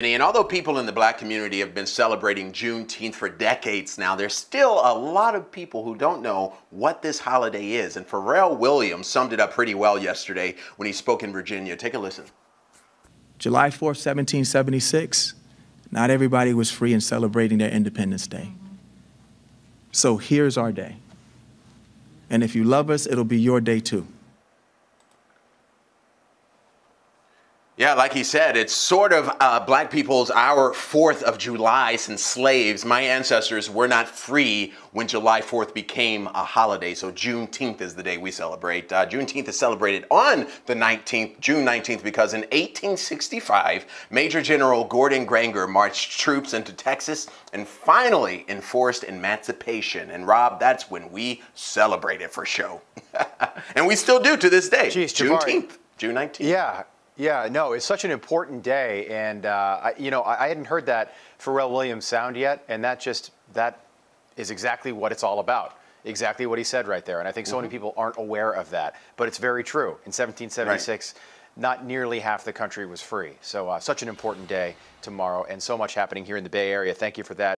And although people in the black community have been celebrating Juneteenth for decades now, there's still a lot of people who don't know what this holiday is. And Pharrell Williams summed it up pretty well yesterday when he spoke in Virginia. Take a listen. July 4th, 1776, not everybody was free in celebrating their Independence Day. So here's our day. And if you love us, it'll be your day too. Yeah, like he said, it's sort of uh, black people's our 4th of July since slaves. My ancestors were not free when July 4th became a holiday. So Juneteenth is the day we celebrate. Uh, Juneteenth is celebrated on the 19th, June 19th, because in 1865, Major General Gordon Granger marched troops into Texas and finally enforced emancipation. And Rob, that's when we celebrate it for show. and we still do to this day. Jeez, Juneteenth, June 19th. Yeah. Yeah, no, it's such an important day, and uh, I, you know, I, I, hadn't heard that Pharrell Williams sound yet, and that just that is exactly what it's all about. Exactly what he said right there, and I think so mm-hmm. many people aren't aware of that, but it's very true. In 1776, right. not nearly half the country was free. So, uh, such an important day tomorrow, and so much happening here in the Bay Area. Thank you for that.